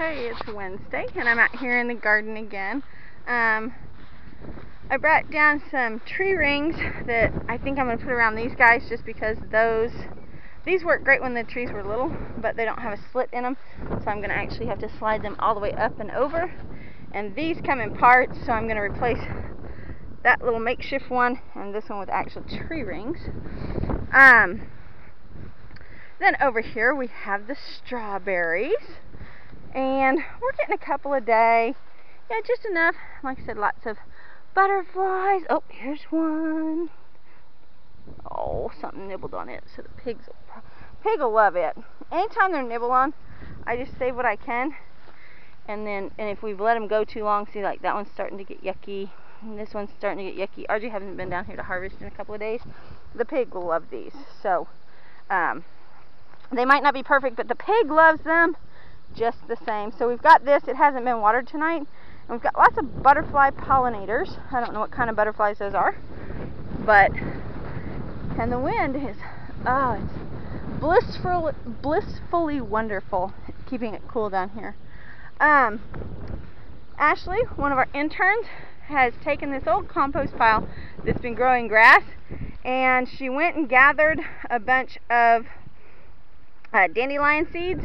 Okay, it's Wednesday and I'm out here in the garden again. Um, I brought down some tree rings that I think I'm going to put around these guys just because those, these work great when the trees were little, but they don't have a slit in them. So I'm going to actually have to slide them all the way up and over. And these come in parts, so I'm going to replace that little makeshift one and this one with actual tree rings. Um, then over here we have the strawberries and we're getting a couple a day. Yeah, just enough. Like I said, lots of butterflies. Oh, here's one. Oh, something nibbled on it, so the pigs will, pig will love it. Anytime they're nibble on, I just save what I can. And then, and if we've let them go too long, see, like that one's starting to get yucky. And this one's starting to get yucky. RJ hasn't been down here to harvest in a couple of days. The pig will love these. So, um, they might not be perfect, but the pig loves them just the same. So we've got this. It hasn't been watered tonight. And we've got lots of butterfly pollinators. I don't know what kind of butterflies those are. But, and the wind is, oh, it's blissful, blissfully wonderful keeping it cool down here. Um, Ashley, one of our interns, has taken this old compost pile that's been growing grass and she went and gathered a bunch of uh, dandelion seeds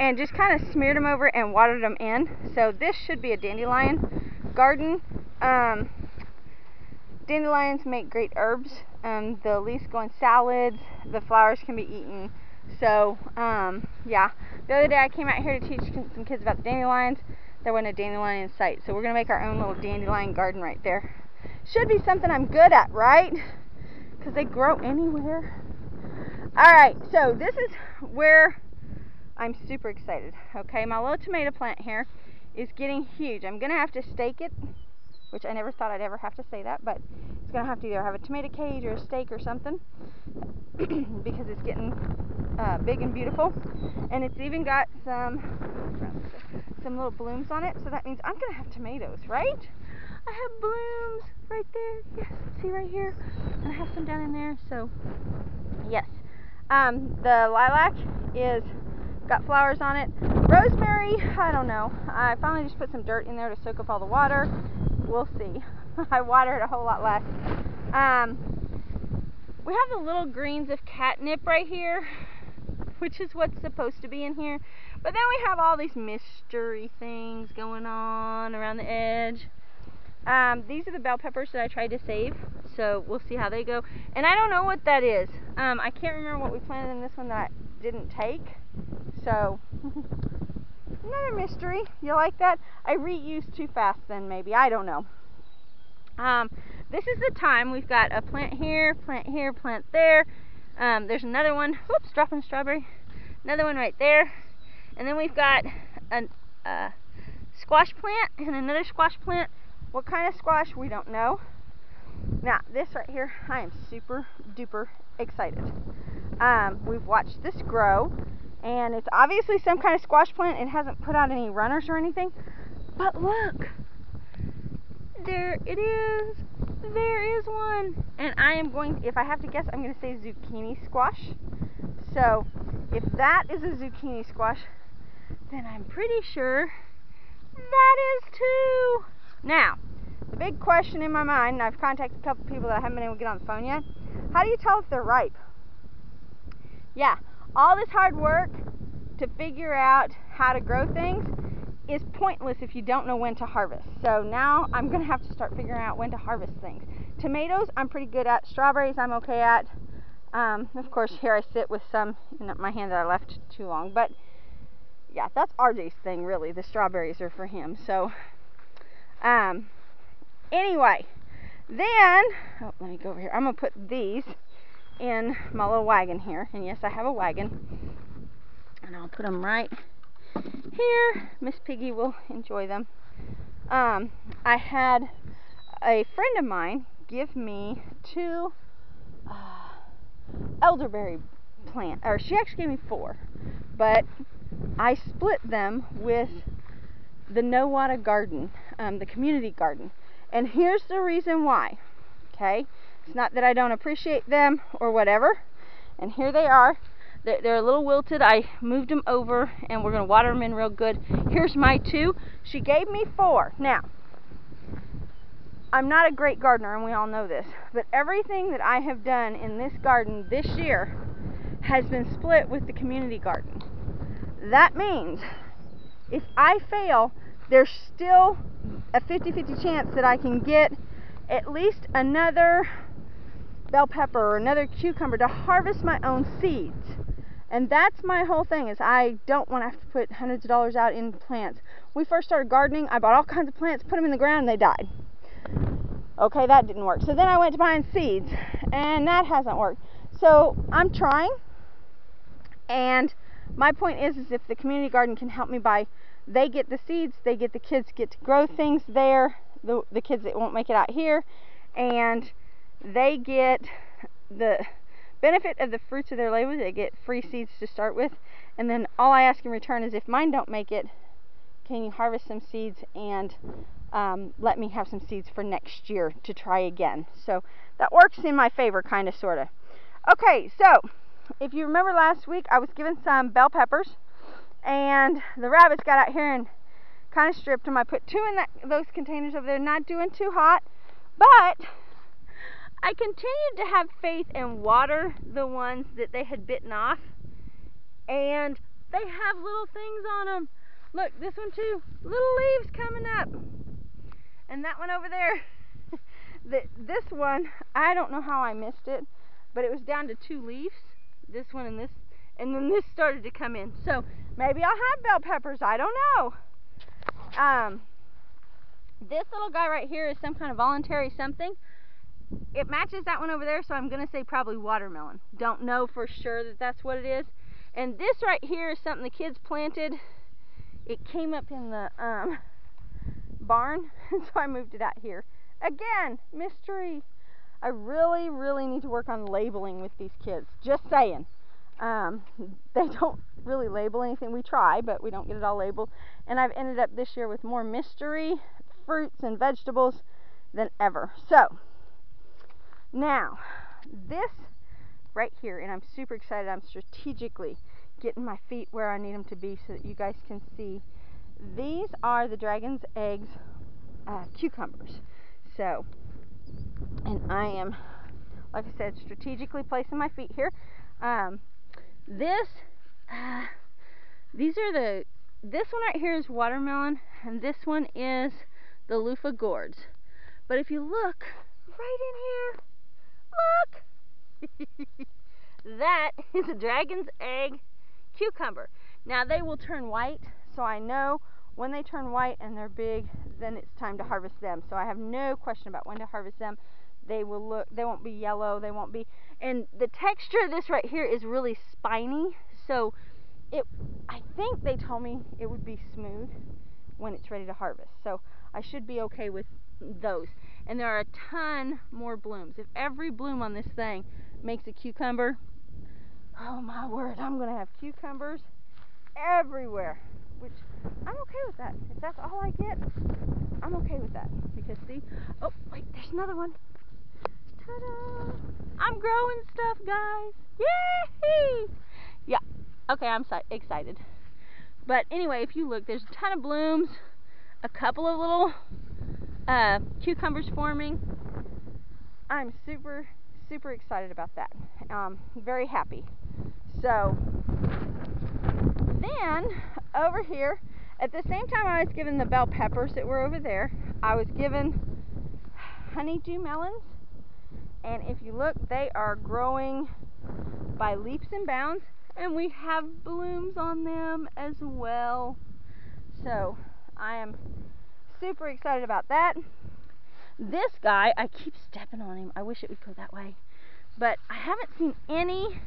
and just kind of smeared them over and watered them in. So this should be a dandelion garden. Um, dandelions make great herbs. Um, the leaves go in salads. The flowers can be eaten. So, um, yeah. The other day I came out here to teach some kids about the dandelions. There wasn't a dandelion in sight. So we're going to make our own little dandelion garden right there. Should be something I'm good at, right? Because they grow anywhere. Alright, so this is where I'm super excited. Okay, my little tomato plant here is getting huge. I'm going to have to stake it, which I never thought I'd ever have to say that, but it's going to have to either have a tomato cage or a stake or something because it's getting uh, big and beautiful. And it's even got some some little blooms on it, so that means I'm going to have tomatoes, right? I have blooms right there. Yes, see right here. And I have some down in there, so yes. Um, the lilac is got flowers on it. Rosemary, I don't know. I finally just put some dirt in there to soak up all the water. We'll see. I water it a whole lot less. Um, we have the little greens of catnip right here, which is what's supposed to be in here. But then we have all these mystery things going on around the edge. Um, these are the bell peppers that I tried to save, so we'll see how they go. And I don't know what that is. Um, I can't remember what we planted in this one that I didn't take. So, another mystery. You like that? I reused too fast then, maybe. I don't know. Um, this is the time. We've got a plant here, plant here, plant there. Um, there's another one. Whoops, dropping strawberry. Another one right there. And then we've got a, a squash plant and another squash plant. What kind of squash, we don't know. Now, this right here, I am super duper excited. Um, we've watched this grow and it's obviously some kind of squash plant. It hasn't put out any runners or anything. But look, there it is. There is one. And I am going, if I have to guess, I'm going to say zucchini squash. So if that is a zucchini squash, then I'm pretty sure that is too. Now, the big question in my mind, and I've contacted a couple people that I haven't been able to get on the phone yet, how do you tell if they're ripe? Yeah, all this hard work to figure out how to grow things is pointless if you don't know when to harvest. So now I'm going to have to start figuring out when to harvest things. Tomatoes, I'm pretty good at. Strawberries, I'm okay at. Um, of course, here I sit with some in my hand that I left too long. But yeah, that's RJ's thing, really. The strawberries are for him. So, um, anyway, then, oh, let me go over here. I'm going to put these in my little wagon here. And yes, I have a wagon. And I'll put them right here. Miss Piggy will enjoy them. Um, I had a friend of mine give me two uh, elderberry plant, or she actually gave me four, but I split them with the Nowata Garden, um, the community garden. And here's the reason why. Okay, it's not that I don't appreciate them or whatever. And here they are. They're, a little wilted. I moved them over and we're going to water them in real good. Here's my two. She gave me four. Now, I'm not a great gardener and we all know this, but everything that I have done in this garden this year has been split with the community garden. That means if I fail, there's still a 50-50 chance that I can get at least another bell pepper or another cucumber to harvest my own seeds. And that's my whole thing is I don't want to have to put hundreds of dollars out in plants. We first started gardening, I bought all kinds of plants, put them in the ground, and they died. Okay, that didn't work. So then I went to buying seeds, and that hasn't worked. So I'm trying, and my point is, is if the community garden can help me by, they get the seeds, they get the kids get to grow things there, the, the kids that won't make it out here, and they get the benefit of the fruits of their labor. They get free seeds to start with, and then all I ask in return is if mine don't make it, can you harvest some seeds and um, let me have some seeds for next year to try again. So that works in my favor, kind of, sort of. Okay, so if you remember last week, I was given some bell peppers, and the rabbits got out here and kind of stripped them. I put two in that, those containers over there, not doing too hot, but I continued to have faith and water the ones that they had bitten off, and they have little things on them. Look, this one too, little leaves coming up. And that one over there, the, this one, I don't know how I missed it, but it was down to two leaves, this one and this, and then this started to come in. So maybe I'll have bell peppers, I don't know. Um, this little guy right here is some kind of voluntary something. It matches that one over there, so I'm going to say probably watermelon. Don't know for sure that that's what it is. And this right here is something the kids planted. It came up in the um, barn, so I moved it out here. Again, mystery. I really, really need to work on labeling with these kids. Just saying. Um, they don't really label anything. We try, but we don't get it all labeled. And I've ended up this year with more mystery fruits and vegetables than ever. So, now, this right here, and I'm super excited, I'm strategically getting my feet where I need them to be so that you guys can see. These are the dragon's eggs uh, cucumbers. So, and I am, like I said, strategically placing my feet here. Um, this, uh, these are the, this one right here is watermelon, and this one is the loofah gourds. But if you look right in here, Look! that is a dragon's egg cucumber. Now they will turn white, so I know when they turn white and they're big, then it's time to harvest them. So I have no question about when to harvest them. They will look, they won't be yellow, they won't be, and the texture of this right here is really spiny. So it, I think they told me it would be smooth when it's ready to harvest. So I should be okay with those and there are a ton more blooms. If every bloom on this thing makes a cucumber, oh my word, I'm going to have cucumbers everywhere, which I'm okay with that. If that's all I get, I'm okay with that. Because see, oh wait, there's another one. Ta-da! I'm growing stuff, guys. Yay! Yeah, okay, I'm excited. But anyway, if you look, there's a ton of blooms, a couple of little uh, cucumbers forming. I'm super, super excited about that. Um, very happy. So, then over here, at the same time I was given the bell peppers that were over there, I was given honeydew melons. And if you look, they are growing by leaps and bounds. And we have blooms on them as well. So, I am super excited about that. This guy, I keep stepping on him. I wish it would go that way. But I haven't seen any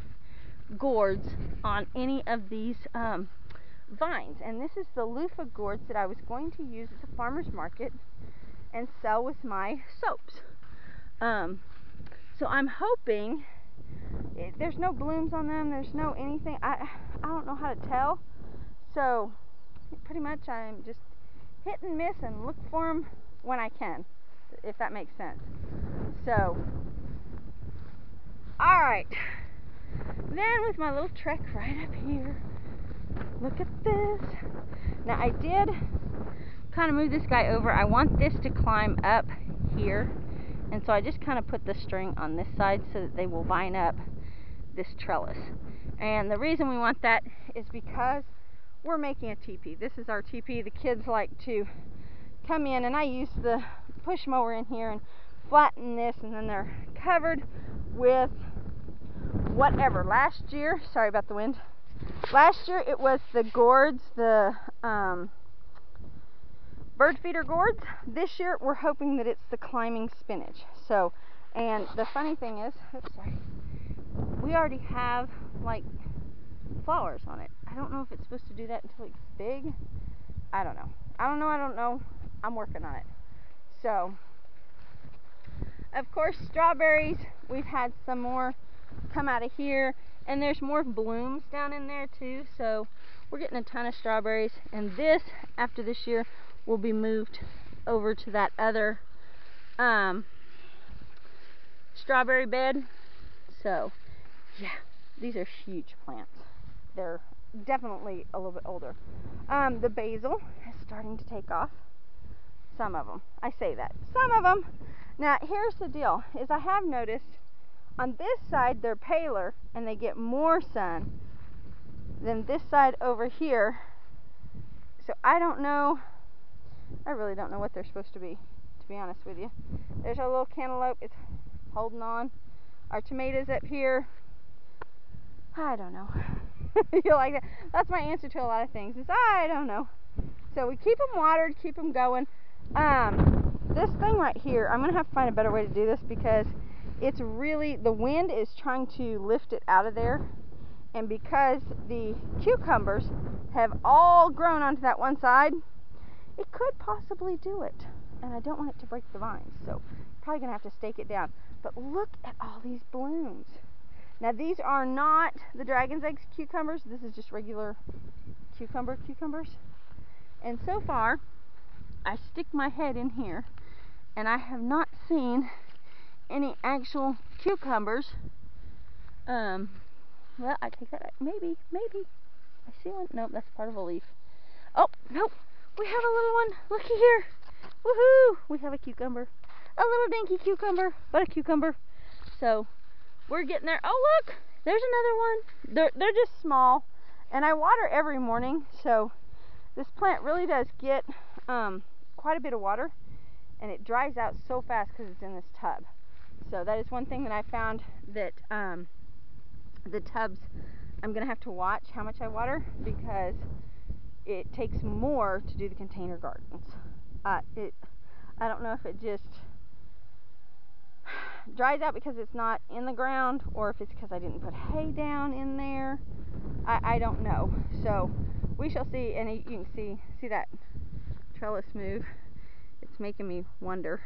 gourds on any of these um, vines. And this is the loofah gourds that I was going to use at the farmer's market and sell with my soaps. Um, so I'm hoping it, there's no blooms on them. There's no anything. I I don't know how to tell. So pretty much I'm just hit and miss and look for them when I can, if that makes sense. So, alright. Then with my little trek right up here, look at this. Now I did kind of move this guy over. I want this to climb up here. And so I just kind of put the string on this side so that they will vine up this trellis. And the reason we want that is because we're making a teepee. This is our teepee. The kids like to come in and I use the push mower in here and flatten this and then they're covered with whatever. Last year, sorry about the wind. Last year it was the gourds, the um, bird feeder gourds. This year we're hoping that it's the climbing spinach. So, and the funny thing is, oops, sorry, we already have like flowers on it. I don't know if it's supposed to do that until it's big. I don't know. I don't know, I don't know. I'm working on it. So, of course, strawberries, we've had some more come out of here. And there's more blooms down in there too. So, we're getting a ton of strawberries. And this, after this year, will be moved over to that other um, strawberry bed. So, yeah, these are huge plants. They're definitely a little bit older. Um, the basil is starting to take off. Some of them. I say that. Some of them. Now, here's the deal, is I have noticed on this side they're paler and they get more sun than this side over here. So I don't know, I really don't know what they're supposed to be, to be honest with you. There's our little cantaloupe, it's holding on. Our tomatoes up here, I don't know. you like that? That's my answer to a lot of things. Is I don't know. So we keep them watered, keep them going. Um, this thing right here, I'm gonna have to find a better way to do this because it's really the wind is trying to lift it out of there, and because the cucumbers have all grown onto that one side, it could possibly do it. And I don't want it to break the vines, so probably gonna have to stake it down. But look at all these blooms. Now these are not the dragon's eggs cucumbers. This is just regular cucumber cucumbers. And so far, I stick my head in here and I have not seen any actual cucumbers. Um, well, I take that. Maybe, maybe. I see one. Nope, that's part of a leaf. Oh, nope. We have a little one. Looky here. Woohoo! We have a cucumber. A little dinky cucumber, but a cucumber. So, we're getting there. Oh, look! There's another one. They're, they're just small. And I water every morning, so this plant really does get um, quite a bit of water. And it dries out so fast because it's in this tub. So that is one thing that I found that um, the tubs, I'm going to have to watch how much I water because it takes more to do the container gardens. Uh, it, I don't know if it just dries out because it's not in the ground or if it's because I didn't put hay down in there. I, I don't know. So we shall see and you can see see that trellis move. It's making me wonder.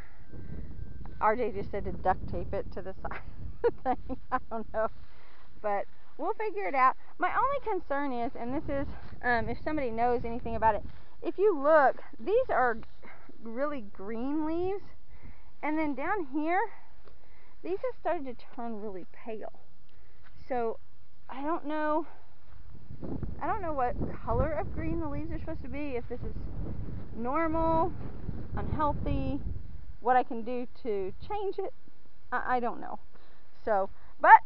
RJ just said to duct tape it to the side thing. I don't know. But we'll figure it out. My only concern is, and this is um, if somebody knows anything about it, if you look, these are really green leaves. And then down here, these have started to turn really pale. So I don't know I don't know what color of green the leaves are supposed to be, if this is normal, unhealthy, what I can do to change it. I, I don't know. So, but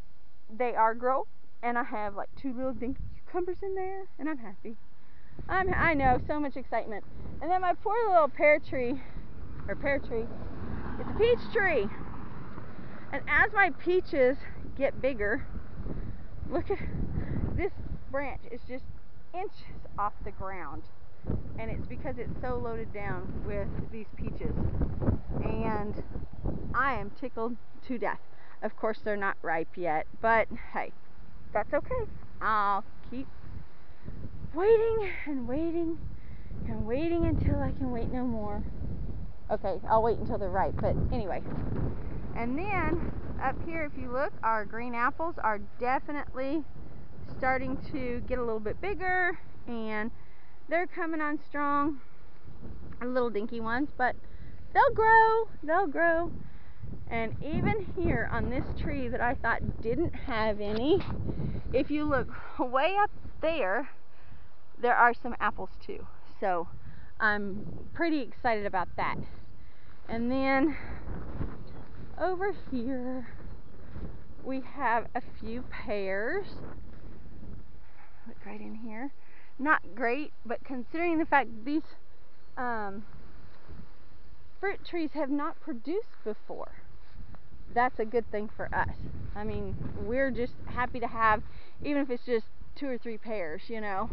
they are grow and I have like two little dinky cucumbers in there and I'm happy. I'm, I know, so much excitement. And then my poor little pear tree, or pear tree, it's a peach tree. And as my peaches get bigger, look at this branch is just inches off the ground. And it's because it's so loaded down with these peaches. And I am tickled to death. Of course, they're not ripe yet, but hey, that's okay. I'll keep waiting and waiting and waiting until I can wait no more. Okay, I'll wait until they're ripe, but anyway, and then up here, if you look, our green apples are definitely starting to get a little bit bigger and they're coming on strong. Little dinky ones, but they'll grow, they'll grow. And even here on this tree that I thought didn't have any, if you look way up there, there are some apples too. So I'm pretty excited about that. And then over here we have a few pears. Look right in here. Not great, but considering the fact these um, fruit trees have not produced before, that's a good thing for us. I mean, we're just happy to have, even if it's just two or three pears, you know.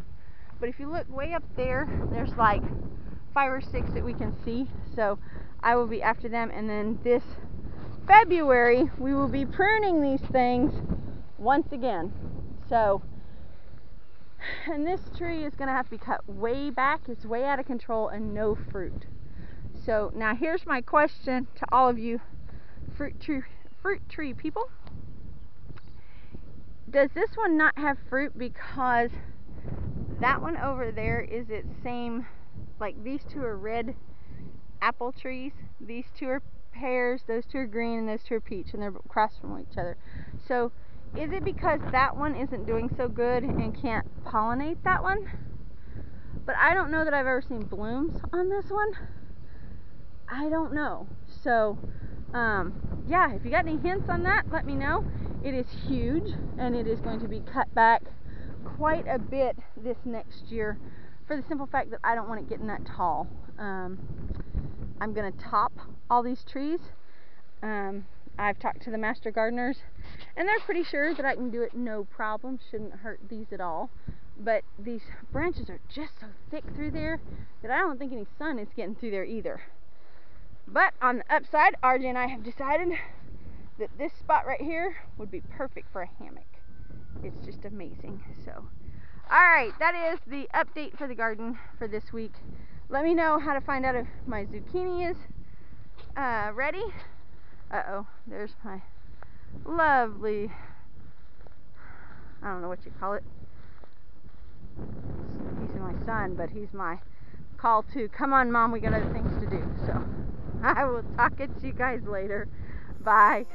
But if you look way up there, there's like five or six that we can see. So I will be after them. And then this February, we will be pruning these things once again. So, and this tree is going to have to be cut way back. It's way out of control and no fruit. So now here's my question to all of you fruit tree, fruit tree people. Does this one not have fruit because that one over there is its same, like these two are red apple trees. These two are pears, those two are green, and those two are peach, and they're across from each other. So is it because that one isn't doing so good and can't pollinate that one? But I don't know that I've ever seen blooms on this one. I don't know. So, um, yeah, if you got any hints on that, let me know. It is huge, and it is going to be cut back quite a bit this next year for the simple fact that I don't want it getting that tall. Um, I'm going to top all these trees. Um, I've talked to the master gardeners and they're pretty sure that I can do it no problem. Shouldn't hurt these at all. But these branches are just so thick through there that I don't think any sun is getting through there either. But on the upside, RJ and I have decided that this spot right here would be perfect for a hammock. It's just amazing. So, alright, that is the update for the garden for this week. Let me know how to find out if my zucchini is uh, ready. Uh-oh, there's my lovely, I don't know what you call it. He's my son, but he's my call to, come on mom, we got other things to do. So, I will talk at you guys later. Bye.